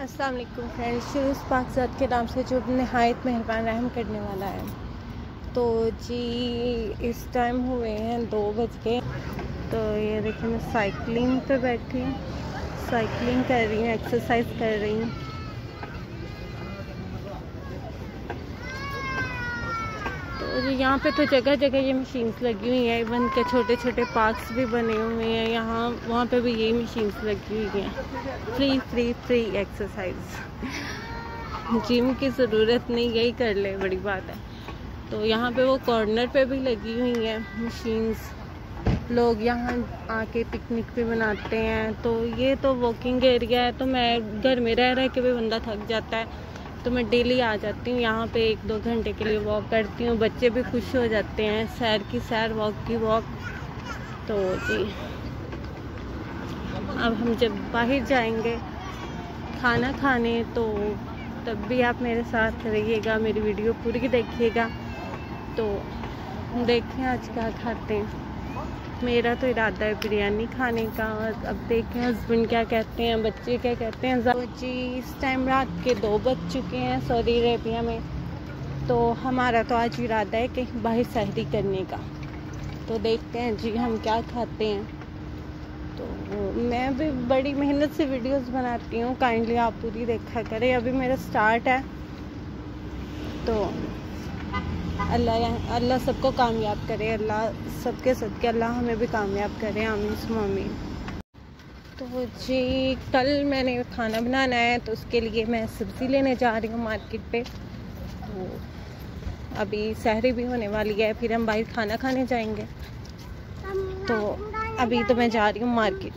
अस्सलाम वालेकुम फ्रेंड्स। शुरूस पाकजात के नाम से जो नहायत मेहरबान रहम करने वाला है। तो जी, इस टाइम हुए हैं दो बज के। तो ये देखिए, मैं साइकिलिंग पे बैठी साइकिलिंग कर रही हूँ एक्सरसाइज कर रही हूँ। तो यहाँ पे तो जगह जगह ये मशीन्स लगी हुई हैं इवन के छोटे छोटे पार्क्स भी बने हुए हैं। यहाँ, वहाँ पे भी यही मशीन्स लगी हुई हैं। Free free free exercise gym की ज़रूरत नहीं, यही कर ले, बड़ी बात है। तो यहाँ पे वो कॉर्नर पे भी लगी हुई हैं मशीन्स लोग यहाँ आके पिकनिक भी मनाते हैं। तो ये तो वॉकिंग एरिया है तो मैं घर में रह रह के भी बंदा थक जाता है। तो मैं डेली आ जाती हूँ, यहाँ पे एक दो घंटे के लिए वॉक करती हूँ। बच्चे भी खुश हो जाते हैं, सैर की सैर वॉक की वॉक तो जी। अब हम जब बाहर जाएँगे खाना खाने तो तब भी आप मेरे साथ रहिएगा, मेरी वीडियो पूरी देखिएगा। तो देखें आज क्या खाते हैं। मेरा तो इरादा है बिरयानी खाने का और अब देखें हस्बैंड क्या कहते हैं, बच्चे क्या कहते हैं। जी इस टाइम रात के दो बज चुके हैं सऊदी अरेबिया में। तो हमारा तो आज इरादा है कि बाहर सहरी करने का। तो देखते हैं जी हम क्या खाते हैं। तो मैं भी बड़ी मेहनत से वीडियोस बनाती हूँ काइंडली आप पूरी देखा करें। अभी मेरा स्टार्ट है। तो अल्लाह अल्लाह सबको कामयाब करे, अल्लाह सबके सदके, अल्लाह हमें भी कामयाब करे, आमीन सुमामीन तो जी, कल मैंने खाना बनाना है तो उसके लिए मैं सब्ज़ी लेने जा रही हूँ मार्केट पे। तो अभी सहरी भी होने वाली है, फिर हम बाहर खाना खाने जाएँगे। तो अभी तो मैं जा रही हूँ मार्केट।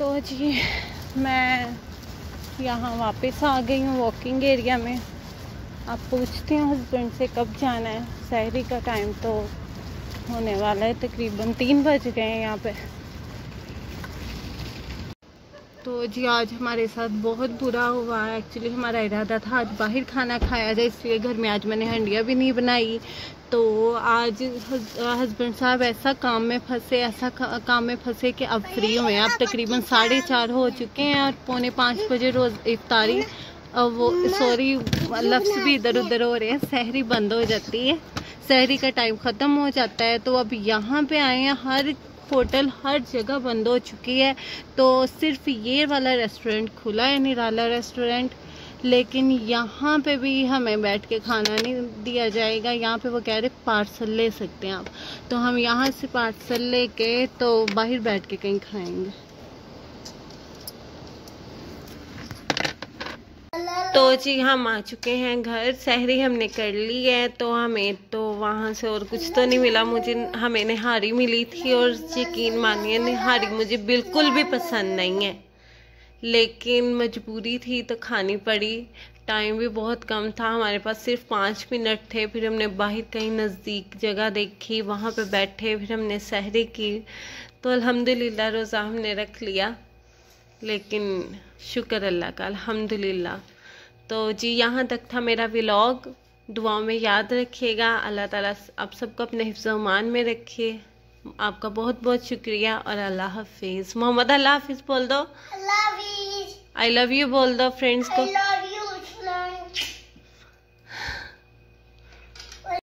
जी, मैं यहाँ वापस आ गई हूँ वॉकिंग एरिया में। आप पूछते हैं हस्बैंड से कब जाना है। शहरी का टाइम तो होने वाला है, तकरीबन तीन बज गए हैं यहाँ पे। तो जी, आज हमारे साथ बहुत बुरा हुआ। है एक्चुअली हमारा इरादा था आज बाहर खाना खाया जाए, इसलिए घर में आज मैंने हंडिया भी नहीं बनाई। तो आज हस्बैंड साहब ऐसा काम में फंसे ऐसा काम में फंसे कि अब फ्री हुए हैं। अब तकरीबन साढ़े चार हो चुके हैं और पौने पाँच बजे रोज़ इफ्तारी। अब वो सॉरी लफ्स भी इधर उधर हो रहे हैं सहरी बंद हो जाती है। सहरी का टाइम ख़त्म हो जाता है तो अब यहाँ पे आए हैं हर होटल हर जगह बंद हो चुकी है। तो सिर्फ़ ये वाला रेस्टोरेंट खुला है निराला रेस्टोरेंट लेकिन यहाँ पे भी हमें बैठ के खाना नहीं दिया जाएगा। यहाँ पे वो कह रहे पार्सल ले सकते हैं आप। तो हम यहाँ से पार्सल लेके तो बाहर बैठ के कहीं खाएँगे। तो जी, हम आ चुके हैं घर। सहरी हमने कर ली है तो हमें तो वहाँ से और कुछ तो नहीं मिला। मुझे, हमें निहारी मिली थी और यकीन मानिए, निहारी मुझे बिल्कुल भी पसंद नहीं है। लेकिन मजबूरी थी तो खानी पड़ी। टाइम भी बहुत कम था। हमारे पास सिर्फ़ पाँच मिनट थे। फिर हमने बाहर कहीं नज़दीक जगह देखी, वहाँ पे बैठे, फिर हमने सहरी की। तो अल्हम्दुलिल्लाह रोज़ा हमने रख लिया। लेकिन शुक्र अल्लाह का, अल्हम्दुलिल्लाह। तो जी, यहाँ तक था मेरा व्लॉग दुआओं में याद रखिएगा। अल्लाह ताला आप सबको अपने हिफ्ज़ मान में रखिए। आपका बहुत बहुत शुक्रिया और अल्लाह हाफिज़। मोहम्मद, अल्लाह हाफिज़ बोल दो। आई लव यू बोल दो फ्रेंड्स को।